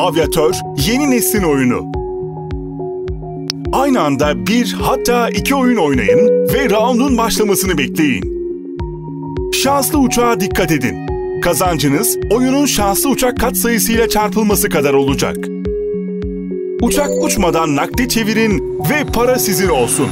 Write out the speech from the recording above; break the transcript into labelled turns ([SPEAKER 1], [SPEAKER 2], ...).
[SPEAKER 1] Avyatör yeni neslin oyunu. Aynı anda bir hatta iki oyun oynayın ve round'un başlamasını bekleyin. Şanslı uçağa dikkat edin. Kazancınız oyunun şanslı uçak katsayısıyla çarpılması kadar olacak. Uçak uçmadan nakde çevirin ve para sizin olsun.